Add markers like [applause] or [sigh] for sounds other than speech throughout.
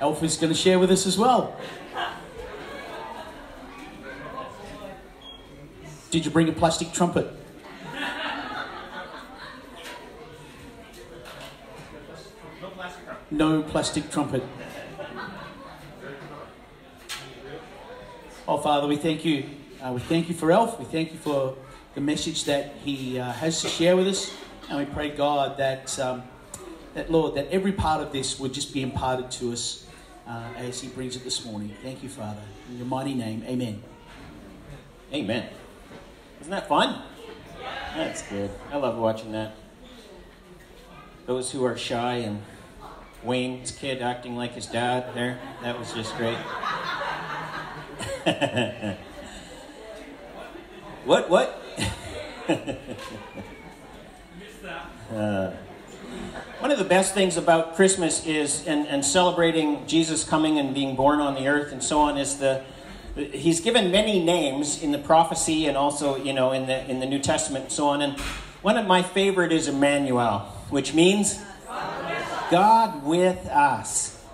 Alf is going to share with us as well. Did you bring a plastic trumpet? No plastic trumpet. Oh, Father, we thank you. Uh, we thank you for Alf. We thank you for the message that he uh, has to share with us. And we pray, God, that, um, that, Lord, that every part of this would just be imparted to us uh, as he brings it this morning. Thank you, Father. In your mighty name, amen. Amen. Isn't that fun? That's good. I love watching that. Those who are shy and Wayne's kid acting like his dad there, that was just great. [laughs] what, what? [laughs] uh, one of the best things about Christmas is, and, and celebrating Jesus coming and being born on the earth and so on, is the, he's given many names in the prophecy and also you know in the in the New Testament and so on. And one of my favorite is Emmanuel, which means God with us.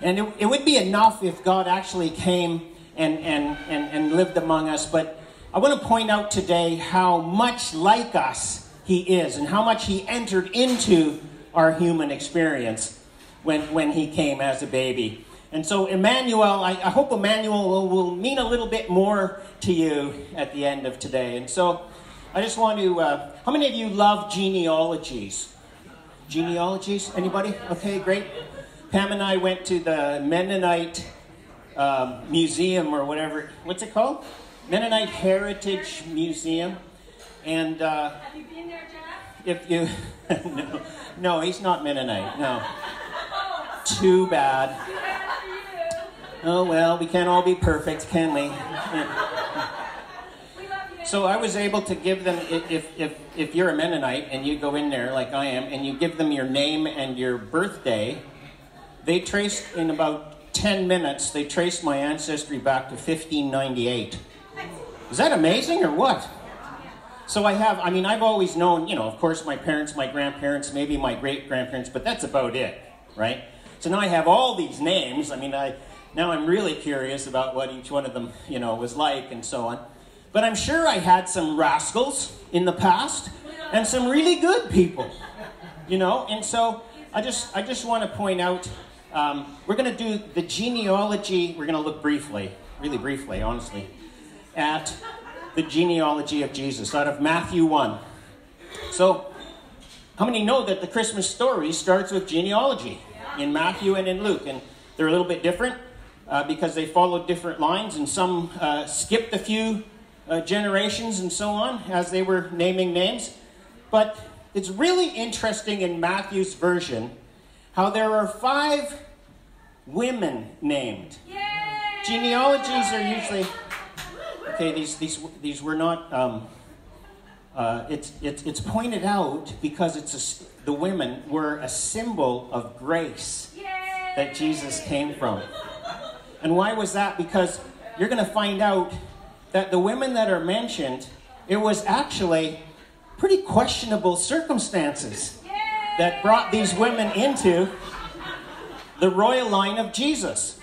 And it, it would be enough if God actually came and, and, and, and lived among us. But I want to point out today how much like us he is and how much he entered into our human experience when, when he came as a baby. And so, Emmanuel, I, I hope Emmanuel will, will, mean a little bit more to you at the end of today. And so, I just want to. Uh, how many of you love genealogies? Genealogies? Anybody? Okay, great. Pam and I went to the Mennonite um, Museum or whatever. What's it called? Mennonite Heritage Museum. And uh, have you been there, Jack? If you [laughs] no, no, he's not Mennonite. No. Too bad. Oh well, we can't all be perfect, can we? So I was able to give them, if, if, if you're a Mennonite and you go in there like I am, and you give them your name and your birthday, they traced in about 10 minutes, they traced my ancestry back to 1598. Is that amazing or what? So I have, I mean, I've always known, you know, of course, my parents, my grandparents, maybe my great grandparents, but that's about it, right? So now I have all these names. I mean, I now I'm really curious about what each one of them, you know, was like and so on. But I'm sure I had some rascals in the past and some really good people, you know. And so I just I just want to point out um, we're going to do the genealogy. We're going to look briefly, really briefly, honestly, at the genealogy of Jesus out of Matthew one. So, how many know that the Christmas story starts with genealogy in Matthew and in Luke, and they're a little bit different uh, because they follow different lines, and some uh, skipped a few uh, generations and so on as they were naming names. But it's really interesting in Matthew's version how there are five women named. Yay! Genealogies are usually okay. These these these were not. Um, uh, it's, it's, it's pointed out because it's a, the women were a symbol of grace Yay! that Jesus came from. And why was that? Because you're going to find out that the women that are mentioned, it was actually pretty questionable circumstances that brought these women into the royal line of Jesus.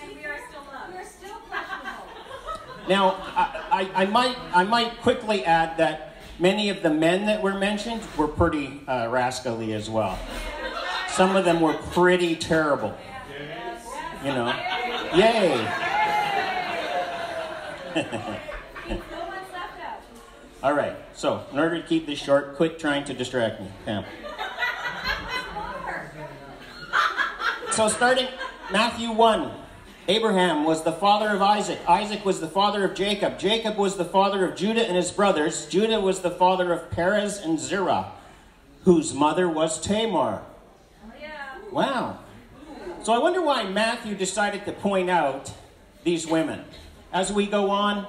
Now, I, I, I, might, I might quickly add that many of the men that were mentioned were pretty uh, rascally as well. Some of them were pretty terrible. You know, yay. [laughs] All right, so in order to keep this short, quit trying to distract me, Pam. [laughs] So starting Matthew 1, Abraham was the father of Isaac. Isaac was the father of Jacob. Jacob was the father of Judah and his brothers. Judah was the father of Perez and Zerah, whose mother was Tamar. Yeah. Wow. So I wonder why Matthew decided to point out these women. As we go on,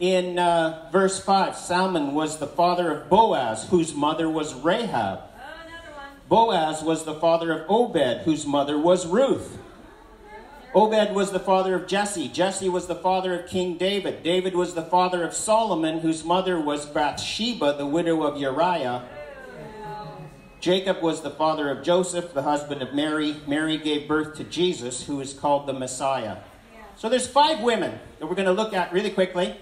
in uh, verse 5, Salmon was the father of Boaz, whose mother was Rahab. Oh, Boaz was the father of Obed, whose mother was Ruth. Obed was the father of Jesse. Jesse was the father of King David. David was the father of Solomon, whose mother was Bathsheba, the widow of Uriah. Jacob was the father of Joseph, the husband of Mary. Mary gave birth to Jesus, who is called the Messiah. So there's five women that we're going to look at really quickly.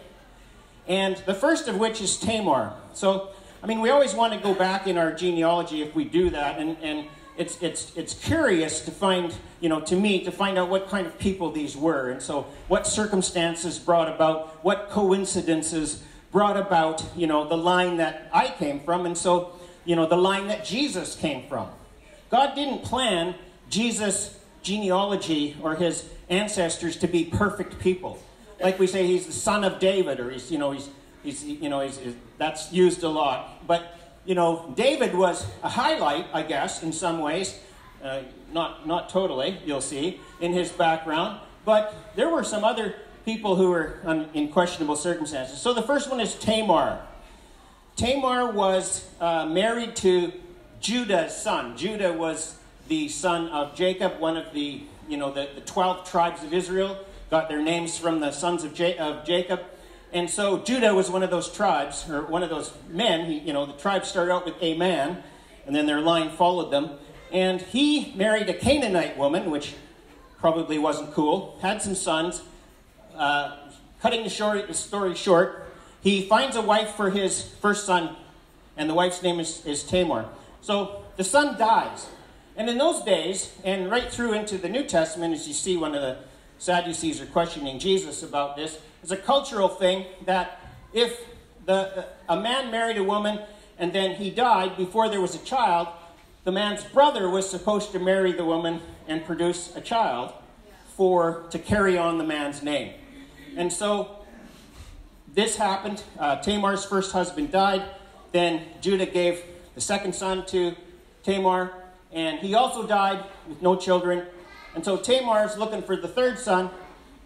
And the first of which is Tamar. So, I mean, we always want to go back in our genealogy if we do that. And, and it's, it's, it's curious to find, you know, to me, to find out what kind of people these were. And so, what circumstances brought about, what coincidences brought about, you know, the line that I came from. And so, you know, the line that Jesus came from. God didn't plan Jesus' genealogy or his ancestors to be perfect people like we say, he's the son of David, or he's, you know, he's, he's you know, he's, he's, that's used a lot. But, you know, David was a highlight, I guess, in some ways. Uh, not, not totally, you'll see, in his background. But there were some other people who were in questionable circumstances. So the first one is Tamar. Tamar was uh, married to Judah's son. Judah was the son of Jacob, one of the, you know, the, the 12 tribes of Israel got their names from the sons of, of Jacob. And so Judah was one of those tribes, or one of those men. He, you know, the tribe started out with a man, and then their line followed them. And he married a Canaanite woman, which probably wasn't cool, had some sons. Uh, cutting the, short, the story short, he finds a wife for his first son, and the wife's name is, is Tamar. So the son dies. And in those days, and right through into the New Testament, as you see one of the Sadducees are questioning Jesus about this. It's a cultural thing that if the, a man married a woman and then he died before there was a child, the man's brother was supposed to marry the woman and produce a child for to carry on the man's name. And so this happened. Uh, Tamar's first husband died. Then Judah gave the second son to Tamar, and he also died with no children. And so Tamar's looking for the third son,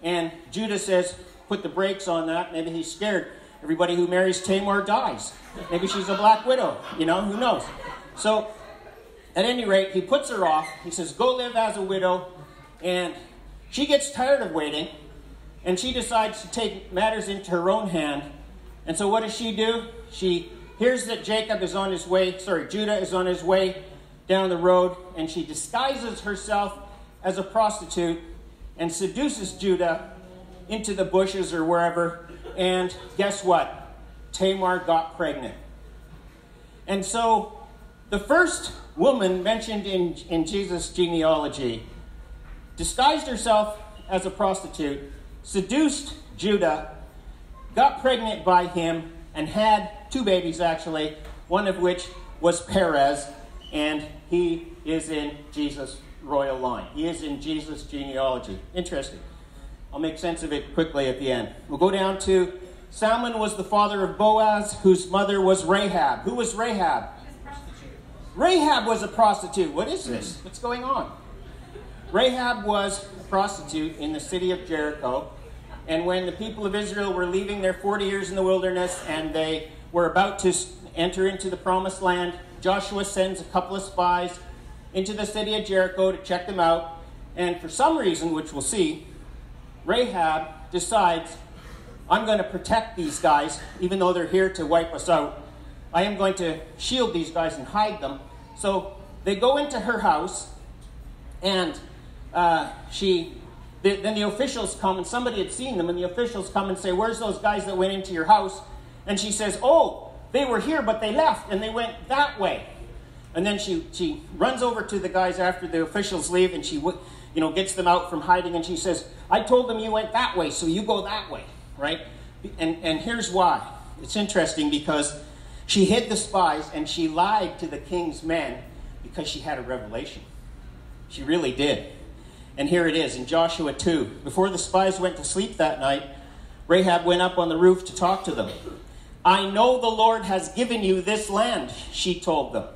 and Judah says, put the brakes on that. Maybe he's scared. Everybody who marries Tamar dies. Maybe she's a black widow. You know, who knows? So, at any rate, he puts her off. He says, go live as a widow. And she gets tired of waiting, and she decides to take matters into her own hand. And so, what does she do? She hears that Jacob is on his way, sorry, Judah is on his way down the road, and she disguises herself as a prostitute and seduces Judah into the bushes or wherever. And guess what? Tamar got pregnant. And so the first woman mentioned in, in Jesus' genealogy disguised herself as a prostitute, seduced Judah, got pregnant by him, and had two babies actually, one of which was Perez, and he is in Jesus' royal line. He is in Jesus' genealogy. Interesting. I'll make sense of it quickly at the end. We'll go down to Salmon was the father of Boaz, whose mother was Rahab. Who was Rahab? Rahab was a prostitute. What is this? Hmm. What's going on? Rahab was a prostitute in the city of Jericho. And when the people of Israel were leaving their 40 years in the wilderness and they were about to enter into the promised land, Joshua sends a couple of spies into the city of Jericho to check them out. And for some reason, which we'll see, Rahab decides, I'm going to protect these guys, even though they're here to wipe us out. I am going to shield these guys and hide them. So they go into her house, and uh, she. The, then the officials come, and somebody had seen them, and the officials come and say, Where's those guys that went into your house? And she says, Oh, they were here, but they left, and they went that way. And then she, she runs over to the guys after the officials leave and she you know, gets them out from hiding and she says, I told them you went that way, so you go that way, right? And, and here's why. It's interesting because she hid the spies and she lied to the king's men because she had a revelation. She really did. And here it is in Joshua 2. Before the spies went to sleep that night, Rahab went up on the roof to talk to them. I know the Lord has given you this land, she told them.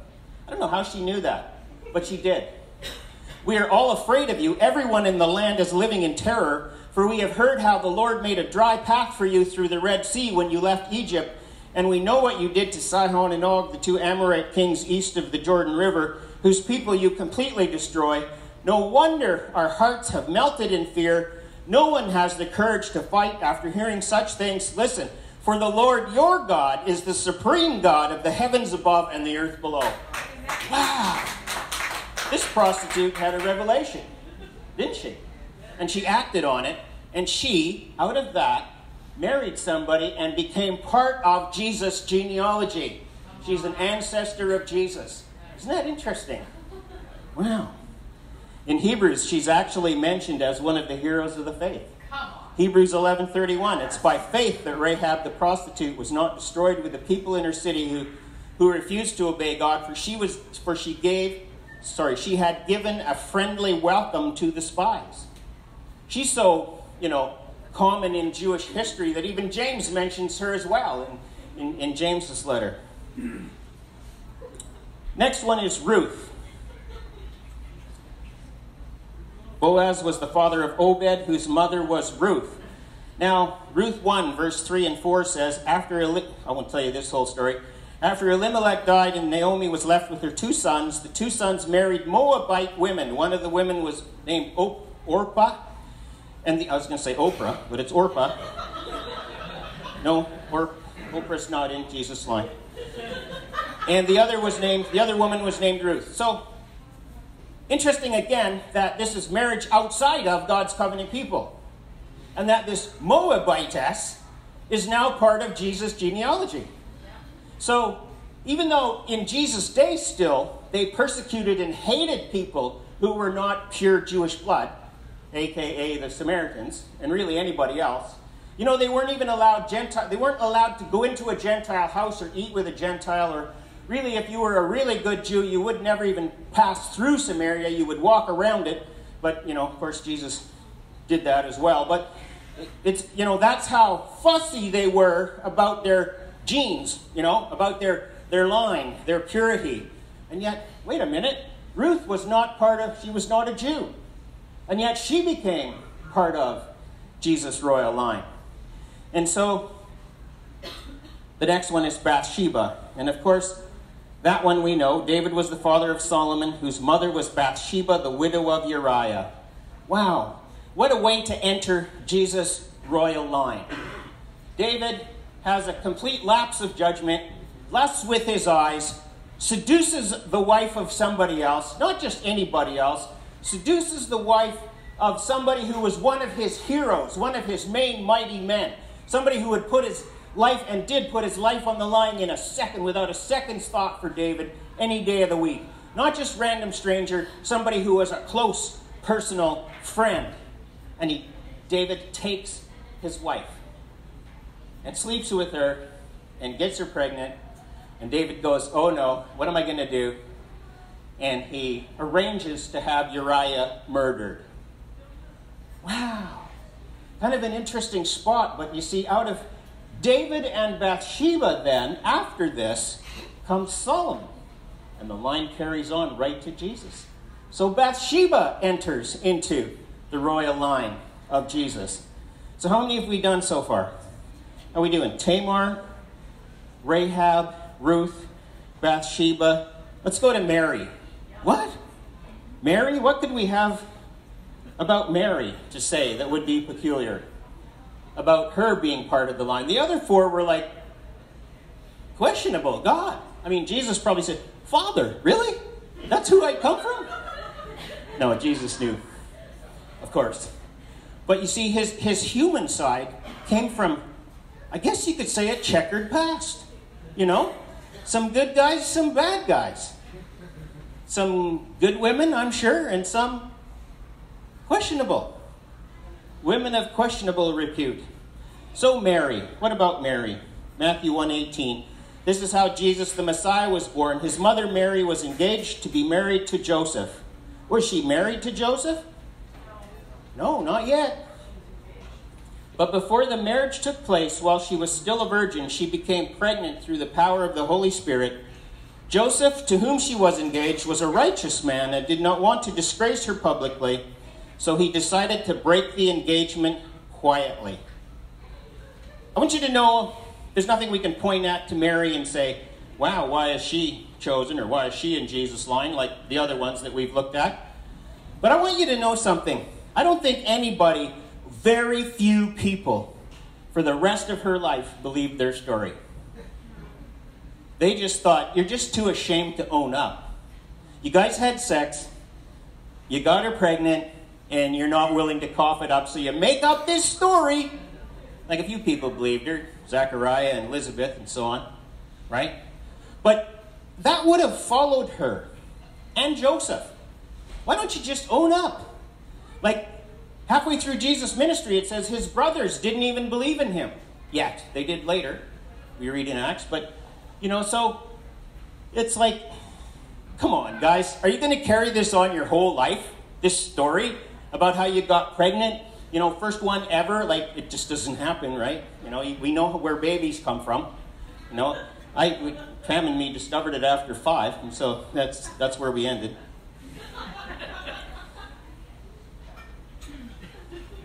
I don't know how she knew that, but she did. We are all afraid of you. Everyone in the land is living in terror, for we have heard how the Lord made a dry path for you through the Red Sea when you left Egypt. And we know what you did to Sihon and Og, the two Amorite kings east of the Jordan River, whose people you completely destroy. No wonder our hearts have melted in fear. No one has the courage to fight after hearing such things. Listen, for the Lord your God is the supreme God of the heavens above and the earth below. wow, this prostitute had a revelation, didn't she? And she acted on it, and she, out of that, married somebody and became part of Jesus' genealogy. She's an ancestor of Jesus. Isn't that interesting? Wow. In Hebrews, she's actually mentioned as one of the heroes of the faith. Hebrews 11:31. It's by faith that Rahab the prostitute was not destroyed with the people in her city who, who refused to obey God, for she was for she gave sorry, she had given a friendly welcome to the spies. She's so, you know, common in Jewish history that even James mentions her as well in, in, in James's letter. [clears throat] Next one is Ruth. Boaz was the father of Obed, whose mother was Ruth. Now, Ruth 1, verse 3 and 4 says, After I won't tell you this whole story. After Elimelech died and Naomi was left with her two sons, the two sons married Moabite women. One of the women was named Orpah, and the, I was going to say Oprah, but it's Orpah. No, or, Oprah's not in Jesus' line. And the other was named, the other woman was named Ruth. So Interesting again that this is marriage outside of God's covenant people. And that this Moabitess is now part of Jesus' genealogy. So, even though in Jesus' day still they persecuted and hated people who were not pure Jewish blood, aka the Samaritans, and really anybody else, you know, they weren't even allowed Gentile, they weren't allowed to go into a Gentile house or eat with a Gentile or really, if you were a really good Jew, you would never even pass through Samaria. You would walk around it. But, you know, of course, Jesus did that as well. But it's, you know, that's how fussy they were about their genes, you know, about their, their line, their purity. And yet, wait a minute, Ruth was not part of, she was not a Jew. And yet she became part of Jesus' royal line. And so, the next one is Bathsheba. And of course, that one we know. David was the father of Solomon, whose mother was Bathsheba, the widow of Uriah. Wow, what a way to enter Jesus' royal line. David has a complete lapse of judgment, lusts with his eyes, seduces the wife of somebody else, not just anybody else, seduces the wife of somebody who was one of his heroes, one of his main mighty men, somebody who would put his life and did put his life on the line in a second without a second's thought for David any day of the week. Not just random stranger, somebody who was a close personal friend. And he David takes his wife and sleeps with her and gets her pregnant. And David goes, Oh no, what am I going to do? And he arranges to have Uriah murdered. Wow. Kind of an interesting spot, but you see, out of David and Bathsheba, then, after this, comes Solomon. And the line carries on right to Jesus. So Bathsheba enters into the royal line of Jesus. So, how many have we done so far? Are we doing? Tamar, Rahab, Ruth, Bathsheba. Let's go to Mary. What? Mary? What could we have about Mary to say that would be peculiar? about her being part of the line. The other four were like questionable. God. I mean, Jesus probably said, Father, really? That's who I come from? No, Jesus knew, of course. But you see, his, his human side came from, I guess you could say, a checkered past. You know? Some good guys, some bad guys. Some good women, I'm sure, and some questionable women of questionable repute. So Mary, what about Mary? Matthew 1:18. This is how Jesus the Messiah was born. His mother Mary was engaged to be married to Joseph. Was she married to Joseph? No, not yet. But before the marriage took place, while she was still a virgin, she became pregnant through the power of the Holy Spirit. Joseph, to whom she was engaged, was a righteous man and did not want to disgrace her publicly. So he decided to break the engagement quietly. I want you to know there's nothing we can point at to Mary and say, wow, why is she chosen or why is she in Jesus' line like the other ones that we've looked at? But I want you to know something. I don't think anybody, very few people, for the rest of her life believed their story. They just thought, you're just too ashamed to own up. You guys had sex, you got her pregnant, and you're not willing to cough it up, so you make up this story. Like a few people believed her Zachariah and Elizabeth and so on, right? But that would have followed her and Joseph. Why don't you just own up? Like halfway through Jesus' ministry, it says his brothers didn't even believe in him yet. They did later. We read in Acts, but you know, so it's like, come on, guys, are you going to carry this on your whole life? This story about how you got pregnant? You know, first one ever, like it just doesn't happen, right? You know, we know where babies come from. You know, I, Pam and me discovered it after five, and so that's that's where we ended.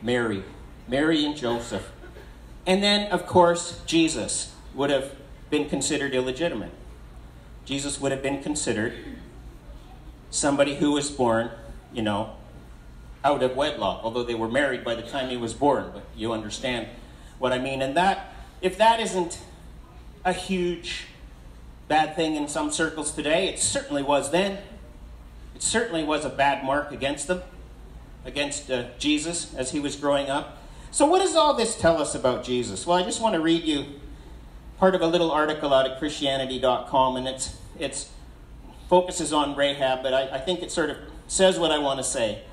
Mary, Mary and Joseph, and then of course Jesus would have been considered illegitimate. Jesus would have been considered somebody who was born, you know, out of wedlock, although they were married by the time he was born. But you understand what I mean. And that, if that isn't a huge bad thing in some circles today, it certainly was then. It certainly was a bad mark against them, against uh, Jesus as he was growing up. So, what does all this tell us about Jesus? Well, I just want to read you part of a little article out of Christianity.com, and it's it's focuses on Rahab, but I, I think it sort of says what I want to say.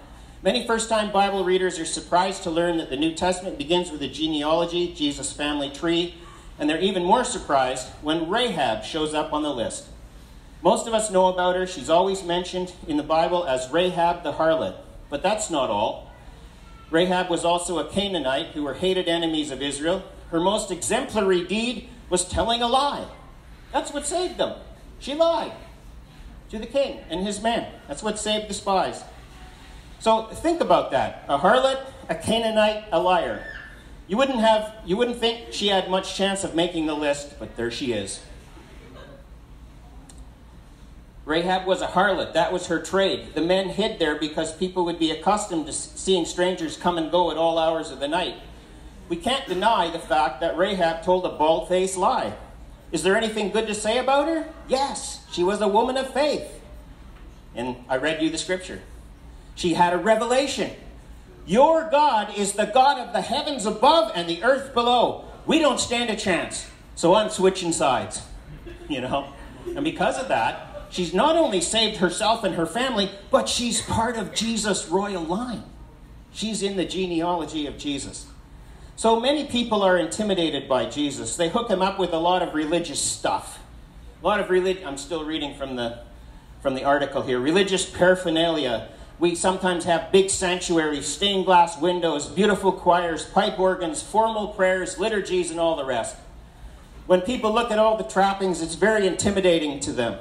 Many first time Bible readers are surprised to learn that the New Testament begins with a genealogy, Jesus' family tree, and they're even more surprised when Rahab shows up on the list. Most of us know about her. She's always mentioned in the Bible as Rahab the harlot. But that's not all. Rahab was also a Canaanite who were hated enemies of Israel. Her most exemplary deed was telling a lie. That's what saved them. She lied to the king and his men. That's what saved the spies. So think about that. A harlot, a Canaanite, a liar. You wouldn't have you wouldn't think she had much chance of making the list, but there she is. Rahab was a harlot. That was her trade. The men hid there because people would be accustomed to seeing strangers come and go at all hours of the night. We can't deny the fact that Rahab told a bald faced lie. Is there anything good to say about her? Yes, she was a woman of faith. And I read you the scripture. She had a revelation. Your God is the God of the heavens above and the earth below. We don't stand a chance. So I'm switching sides. [laughs] You know? And because of that, she's not only saved herself and her family, but she's part of Jesus' royal line. She's in the genealogy of Jesus. So many people are intimidated by Jesus. They hook him up with a lot of religious stuff. A lot of religion. I'm still reading from the from the article here. Religious paraphernalia we sometimes have big sanctuaries, stained glass windows, beautiful choirs, pipe organs, formal prayers, liturgies, and all the rest. When people look at all the trappings, it's very intimidating to them.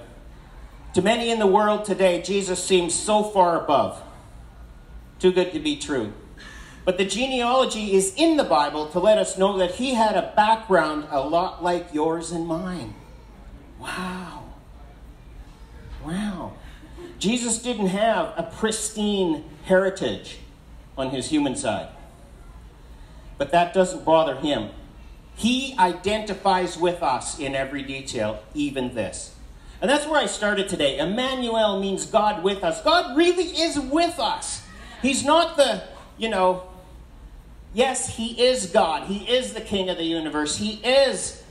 To many in the world today, Jesus seems so far above. Too good to be true. But the genealogy is in the Bible to let us know that he had a background a lot like yours and mine. Wow. Wow. Jesus didn't have a pristine heritage on his human side. But that doesn't bother him. He identifies with us in every detail, even this. And that's where I started today. Emmanuel means God with us. God really is with us. He's not the, you know, yes, He is God. He is the King of the universe. He is,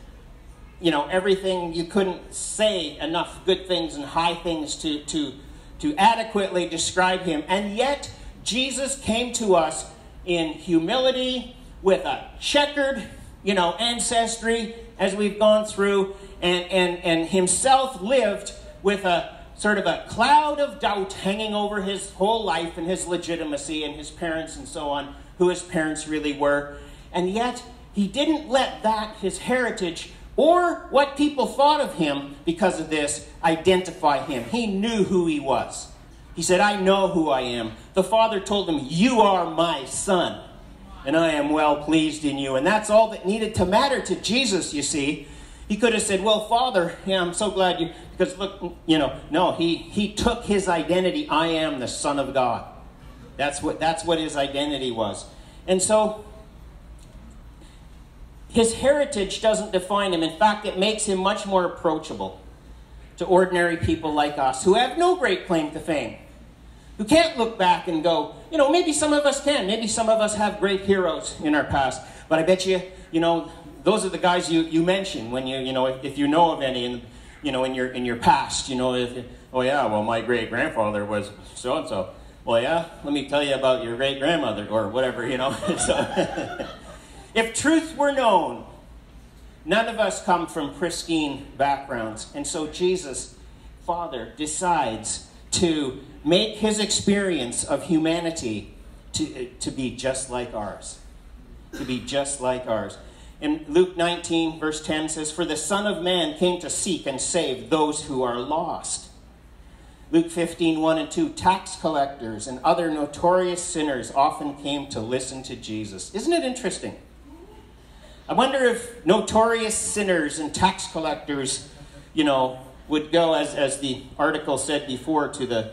you know, everything you couldn't say enough good things and high things to, to to adequately describe him. And yet, Jesus came to us in humility with a checkered, you know, ancestry as we've gone through, and, and, and himself lived with a sort of a cloud of doubt hanging over his whole life and his legitimacy and his parents and so on, who his parents really were. And yet, he didn't let that, his heritage, or what people thought of him because of this identify him. He knew who he was. He said, I know who I am. The Father told him, You are my son, and I am well pleased in you. And that's all that needed to matter to Jesus, you see. He could have said, Well, Father, yeah, I'm so glad you, because look, you know, no, he, he took his identity, I am the Son of God. That's what, that's what his identity was. And so his heritage doesn't define him. In fact, it makes him much more approachable. to ordinary people like us who have no great claim to fame, who can't look back and go, you know, maybe some of us can, maybe some of us have great heroes in our past, but I bet you, you know, those are the guys you, you mention when you, you know, if, if you know of any in, you know, in your, in your past, you know, if, oh yeah, well, my great grandfather was so and so. Well, yeah, let me tell you about your great grandmother or whatever, you know. [laughs] so, [laughs] if truth were known, none of us come from pristine backgrounds. And so Jesus, Father, decides to make his experience of humanity to, to be just like ours. To be just like ours. In Luke 19, verse 10 says, For the Son of Man came to seek and save those who are lost. Luke 15, 1 and 2, tax collectors and other notorious sinners often came to listen to Jesus. Isn't it interesting? I wonder if notorious sinners and tax collectors, you know, would go, as, as the article said before, to the,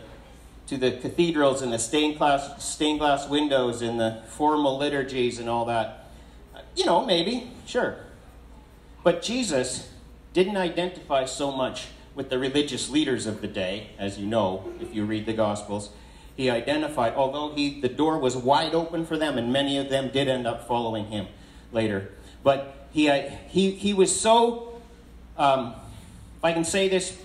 to the cathedrals and the stained glass, stained glass windows and the formal liturgies and all that. You know, maybe, sure. But Jesus didn't identify so much with the religious leaders of the day, as you know, if you read the Gospels. He identified, although he, the door was wide open for them, and many of them did end up following him later. But he, he, he was so, um, if I can say this,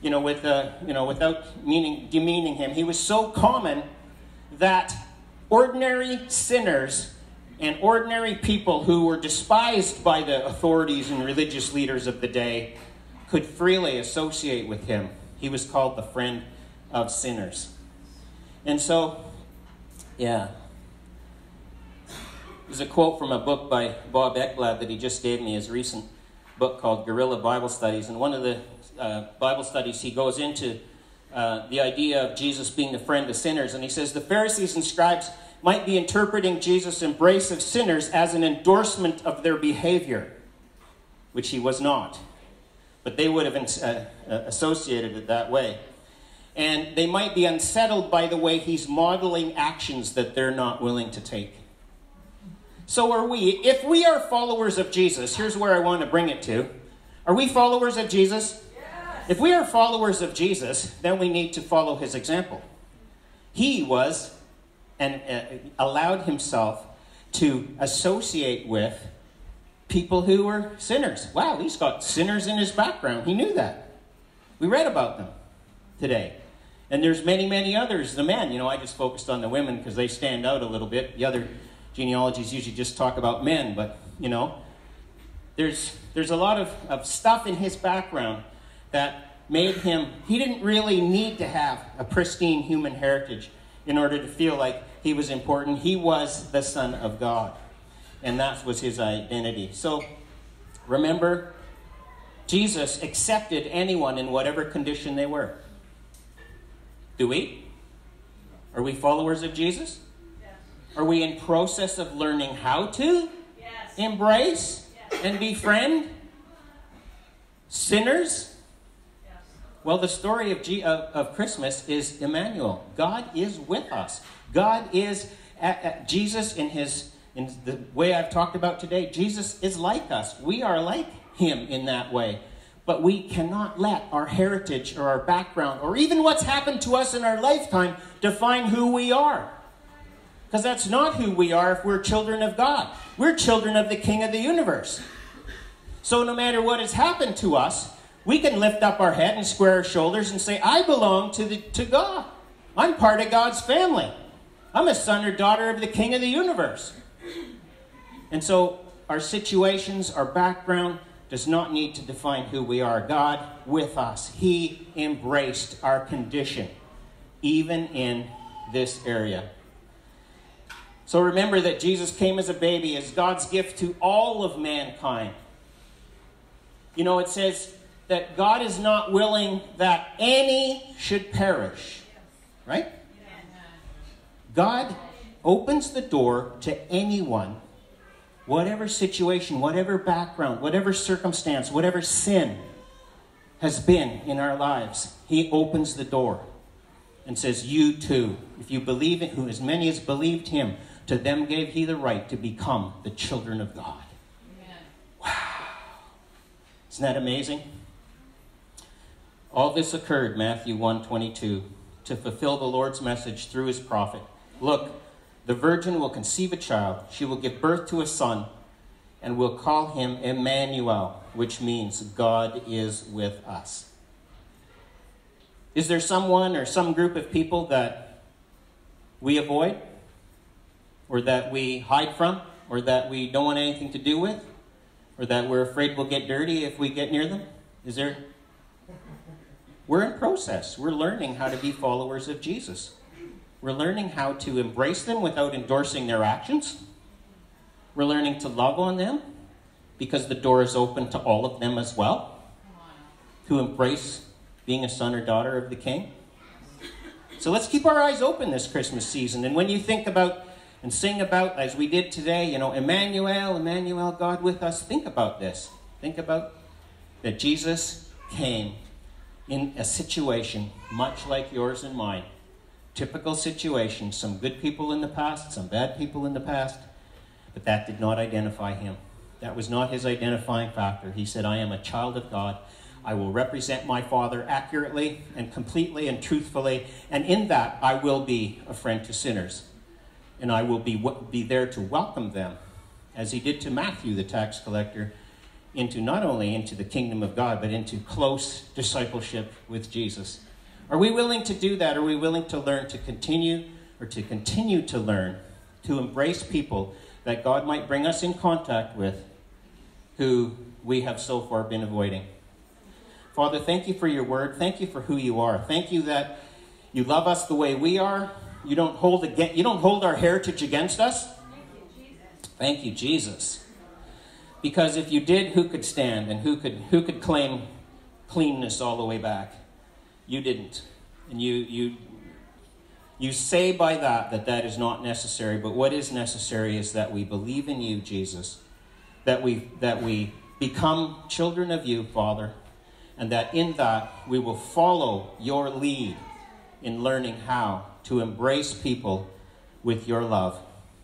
you know, with, uh, you know, without meaning, demeaning him, he was so common that ordinary sinners and ordinary people who were despised by the authorities and religious leaders of the day could freely associate with him. He was called the friend of sinners. And so, yeah. There's a quote from a book by Bob Ekblad that he just gave me, his recent book called Guerrilla Bible Studies. And one of the uh, Bible studies, he goes into uh, the idea of Jesus being the friend of sinners. And he says the Pharisees and scribes might be interpreting Jesus' embrace of sinners as an endorsement of their behavior, which he was not but they would have uh, uh, associated it that way. And they might be unsettled by the way he's modeling actions that they're not willing to take. So are we. If we are followers of Jesus, here's where I want to bring it to. Are we followers of Jesus? If we are followers of Jesus, then we need to follow his example. He was and uh, allowed himself to associate with people who were sinners. Wow, he's got sinners in his background. He knew that. We read about them today. And there's many, many others. The men, you know, I just focused on the women because they stand out a little bit. The other genealogies usually just talk about men, but, you know, there's, there's a lot of, of stuff in his background that made him, he didn't really need to have a pristine human heritage in order to feel like he was important. He was the Son of God and that was his identity. So remember, Jesus accepted anyone in whatever condition they were. Do we? Are we followers of Jesus? Yes. Are we in process of learning how to yes. embrace yes. and befriend sinners? Well, the story of, G- of, of, Christmas is Emmanuel. God is with us. God is at, at Jesus in his in the way I've talked about today, Jesus is like us. We are like him in that way. But we cannot let our heritage or our background or even what's happened to us in our lifetime define who we are. Because that's not who we are if we're children of God. We're children of the King of the universe. So no matter what has happened to us, we can lift up our head and square our shoulders and say, I belong to, the, to God. I'm part of God's family. I'm a son or daughter of the King of the universe. And so our situations, our background does not need to define who we are. God with us, He embraced our condition, even in this area. So remember that Jesus came as a baby, as God's gift to all of mankind. You know, it says that God is not willing that any should perish, right? God opens the door to anyone whatever situation, whatever background, whatever circumstance, whatever sin has been in our lives, He opens the door and says, You too, if you believe it, who as many as believed Him, to them gave He the right to become the children of God. Amen. Wow. Isn't that amazing? All this occurred, Matthew 1:22, to fulfill the Lord's message through his prophet. Look, the virgin will conceive a child. She will give birth to a son and will call him Emmanuel, which means God is with us. Is there someone or some group of people that we avoid or that we hide from or that we don't want anything to do with or that we're afraid we'll get dirty if we get near them? Is there we're in process. We're learning how to be followers of Jesus. We're learning how to embrace them without endorsing their actions. We're learning to love on them because the door is open to all of them as well. To embrace being a son or daughter of the King. So let's keep our eyes open this Christmas season. And when you think about and sing about, as we did today, you know, Emmanuel, Emmanuel, God with us, think about this. Think about that Jesus came in a situation much like yours and mine. Typical situation, some good people in the past, some bad people in the past, but that did not identify him. That was not his identifying factor. He said, I am a child of God. I will represent my Father accurately and completely and truthfully, and in that I will be a friend to sinners. And I will be, be there to welcome them, as he did to Matthew, the tax collector, into not only into the kingdom of God, but into close discipleship with Jesus. Are we willing to do that? Are we willing to learn to continue or to continue to learn to embrace people that God might bring us in contact with who we have so far been avoiding? Father, thank you for your word. Thank you for who you are. Thank you that you love us the way we are. You don't hold against, you don't hold our heritage against us. Thank you, Jesus. Because if you did, who could stand and who could, who could claim cleanness all the way back? You didn't. And you, you, you say by that that that is not necessary, but what is necessary is that we believe in you, Jesus, that we, that we become children of you, Father, and that in that we will follow your lead in learning how to embrace people with your love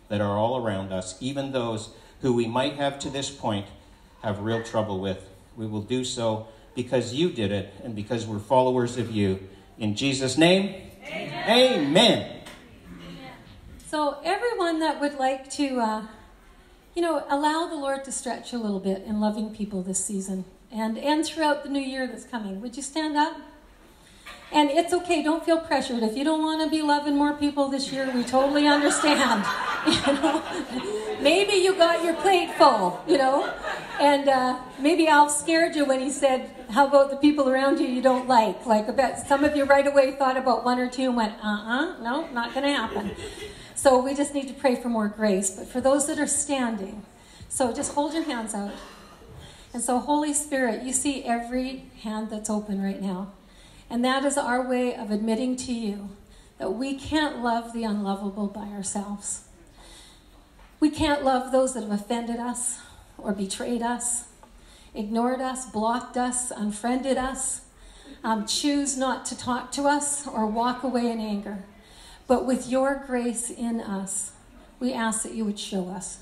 that are all around us, even those who we might have to this point have real trouble with. We will do so because you did it and because we're followers of you. In Jesus' name, amen. amen. So, everyone that would like to, uh, you know, allow the Lord to stretch a little bit in loving people this season and, and throughout the new year that's coming, would you stand up? And it's okay, don't feel pressured. If you don't want to be loving more people this year, we totally understand. [laughs] You know? maybe you got your plate full, you know? And uh, maybe Al scared you when he said, How about the people around you you don't like? Like, I bet some of you right away thought about one or two and went, Uh uh-uh, uh, no, not going to happen. So we just need to pray for more grace. But for those that are standing, so just hold your hands out. And so, Holy Spirit, you see every hand that's open right now. And that is our way of admitting to you that we can't love the unlovable by ourselves. We can't love those that have offended us or betrayed us, ignored us, blocked us, unfriended us, um, choose not to talk to us, or walk away in anger. But with your grace in us, we ask that you would show us.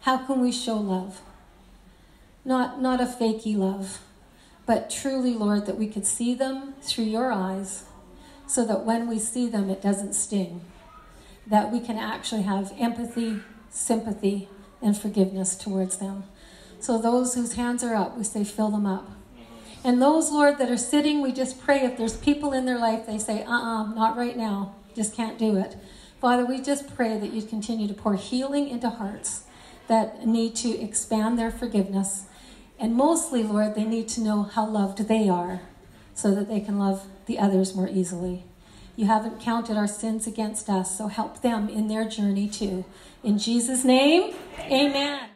How can we show love? Not, not a fakey love, but truly, Lord, that we could see them through your eyes so that when we see them, it doesn't sting. That we can actually have empathy, sympathy, and forgiveness towards them. So, those whose hands are up, we say, fill them up. And those, Lord, that are sitting, we just pray if there's people in their life, they say, uh uh-uh, uh not right now, just can't do it. Father, we just pray that you continue to pour healing into hearts that need to expand their forgiveness and mostly, Lord, they need to know how loved they are so that they can love the others more easily. You haven't counted our sins against us, so help them in their journey too. In Jesus' name, amen.